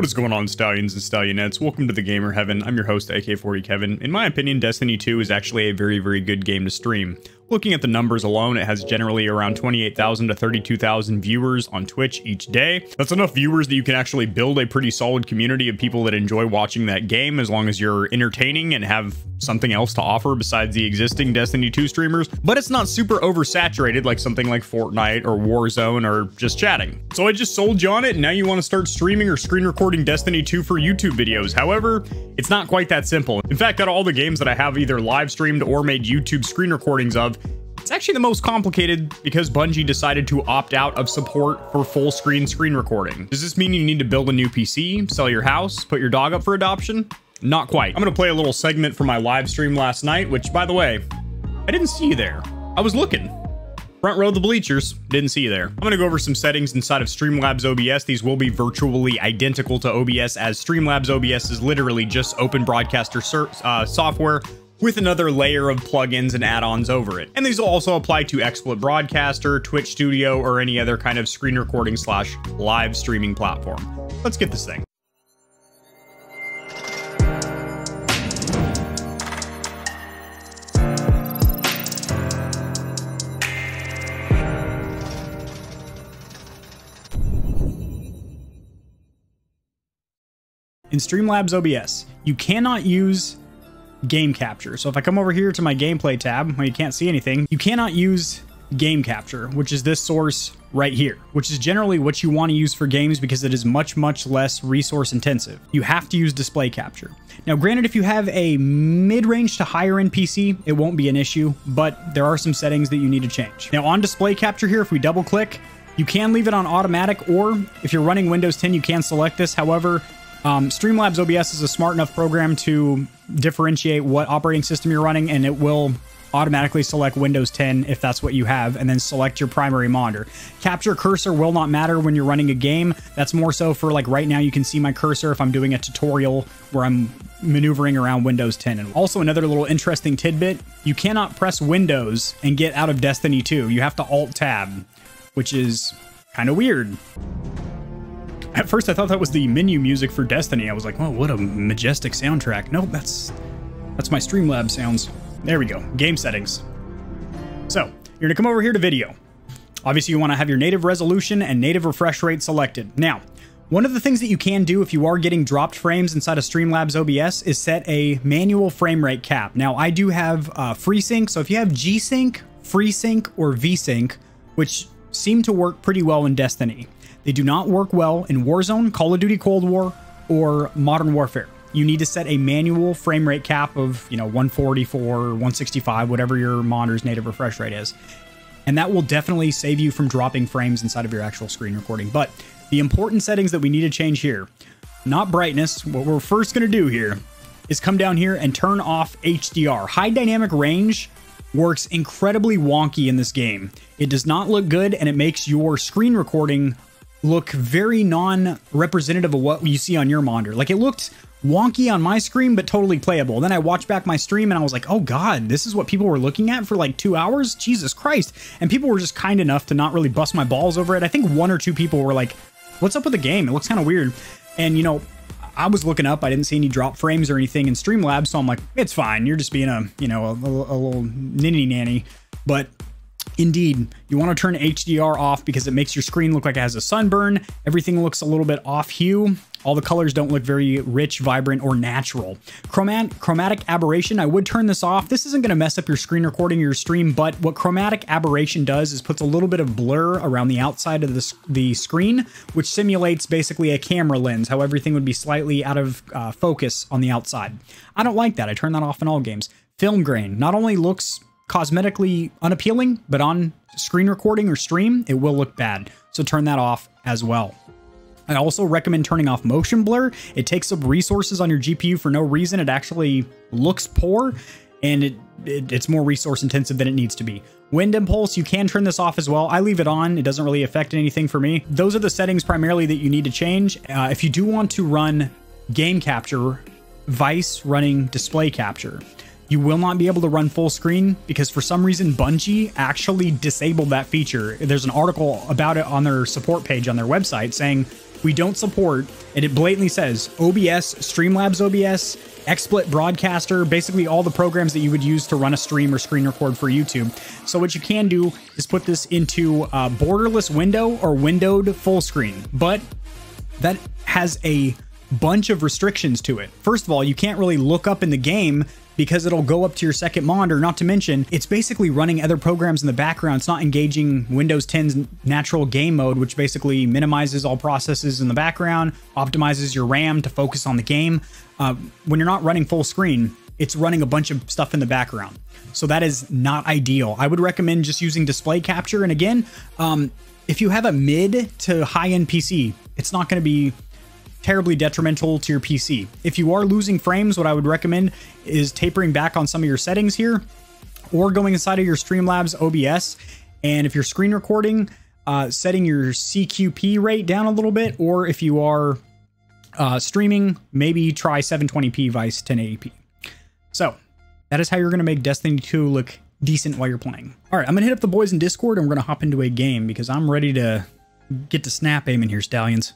What is going on, Stallions and Stallionettes? Welcome to the Gamer Heaven. I'm your host, AK40 Kevin. In my opinion, Destiny 2 is actually a very, very good game to stream. Looking at the numbers alone, it has generally around 28,000 to 32,000 viewers on Twitch each day. That's enough viewers that you can actually build a pretty solid community of people that enjoy watching that game as long as you're entertaining and have something else to offer besides the existing Destiny 2 streamers. But it's not super oversaturated like something like Fortnite or Warzone or just chatting. So I just sold you on it and now you want to start streaming or screen recording Destiny 2 for YouTube videos. However, it's not quite that simple. In fact, out of all the games that I have either live streamed or made YouTube screen recordings of, it's actually the most complicated because Bungie decided to opt out of support for full screen screen recording. Does this mean you need to build a new PC, sell your house, put your dog up for adoption? Not quite. I'm gonna play a little segment from my live stream last night, which by the way, I didn't see you there. I was looking. Front row of the bleachers, didn't see you there. I'm gonna go over some settings inside of Streamlabs OBS. These will be virtually identical to OBS as Streamlabs OBS is literally just open broadcaster uh, software with another layer of plugins and add-ons over it. And these will also apply to XSplit Broadcaster, Twitch Studio, or any other kind of screen recording slash live streaming platform. Let's get this thing. In Streamlabs OBS, you cannot use game capture. So if I come over here to my gameplay tab, where you can't see anything, you cannot use game capture, which is this source right here, which is generally what you want to use for games because it is much, much less resource intensive. You have to use display capture. Now, granted, if you have a mid-range to higher end PC, it won't be an issue, but there are some settings that you need to change. Now on display capture here, if we double click, you can leave it on automatic, or if you're running Windows 10, you can select this. However, um, Streamlabs OBS is a smart enough program to differentiate what operating system you're running, and it will automatically select Windows 10 if that's what you have, and then select your primary monitor. Capture cursor will not matter when you're running a game. That's more so for like right now you can see my cursor if I'm doing a tutorial where I'm maneuvering around Windows 10. And also another little interesting tidbit, you cannot press Windows and get out of Destiny 2. You have to Alt-Tab, which is kind of weird. At first, I thought that was the menu music for Destiny. I was like, "Well, what a majestic soundtrack." No, that's that's my Streamlabs sounds. There we go. Game settings. So, you're to come over here to video. Obviously, you want to have your native resolution and native refresh rate selected. Now, one of the things that you can do if you are getting dropped frames inside of Streamlabs OBS is set a manual frame rate cap. Now, I do have uh, FreeSync, so if you have G-Sync, FreeSync, or V-Sync, which seem to work pretty well in Destiny, they do not work well in Warzone, Call of Duty Cold War, or Modern Warfare. You need to set a manual frame rate cap of, you know, 144, 165, whatever your monitor's native refresh rate is. And that will definitely save you from dropping frames inside of your actual screen recording. But the important settings that we need to change here, not brightness, what we're first going to do here is come down here and turn off HDR. High dynamic range works incredibly wonky in this game. It does not look good and it makes your screen recording look very non-representative of what you see on your monitor. Like it looked wonky on my screen, but totally playable. Then I watched back my stream and I was like, oh God, this is what people were looking at for like two hours? Jesus Christ. And people were just kind enough to not really bust my balls over it. I think one or two people were like, what's up with the game? It looks kind of weird. And you know, I was looking up, I didn't see any drop frames or anything in Streamlabs, so I'm like, it's fine. You're just being a, you know, a, a, a little ninny nanny. But Indeed, you want to turn HDR off because it makes your screen look like it has a sunburn. Everything looks a little bit off hue. All the colors don't look very rich, vibrant, or natural. Chromat chromatic aberration, I would turn this off. This isn't going to mess up your screen recording or your stream, but what chromatic aberration does is puts a little bit of blur around the outside of the, the screen, which simulates basically a camera lens, how everything would be slightly out of uh, focus on the outside. I don't like that. I turn that off in all games. Film grain not only looks cosmetically unappealing, but on screen recording or stream, it will look bad. So turn that off as well. I also recommend turning off motion blur. It takes up resources on your GPU for no reason. It actually looks poor and it, it, it's more resource intensive than it needs to be. Wind impulse, you can turn this off as well. I leave it on. It doesn't really affect anything for me. Those are the settings primarily that you need to change. Uh, if you do want to run game capture, Vice running display capture, you will not be able to run full screen because for some reason Bungie actually disabled that feature. There's an article about it on their support page on their website saying we don't support, and it blatantly says OBS, Streamlabs OBS, XSplit Broadcaster, basically all the programs that you would use to run a stream or screen record for YouTube. So what you can do is put this into a borderless window or windowed full screen, but that has a bunch of restrictions to it. First of all, you can't really look up in the game because it'll go up to your second monitor. Not to mention, it's basically running other programs in the background. It's not engaging Windows 10's natural game mode, which basically minimizes all processes in the background, optimizes your RAM to focus on the game. Uh, when you're not running full screen, it's running a bunch of stuff in the background. So that is not ideal. I would recommend just using display capture. And again, um, if you have a mid to high end PC, it's not going to be terribly detrimental to your PC. If you are losing frames, what I would recommend is tapering back on some of your settings here or going inside of your Streamlabs OBS. And if you're screen recording, uh, setting your CQP rate down a little bit, or if you are uh, streaming, maybe try 720p Vice 1080p. So that is how you're going to make Destiny 2 look decent while you're playing. All right, I'm going to hit up the boys in Discord and we're going to hop into a game because I'm ready to get to snap aiming here, Stallions.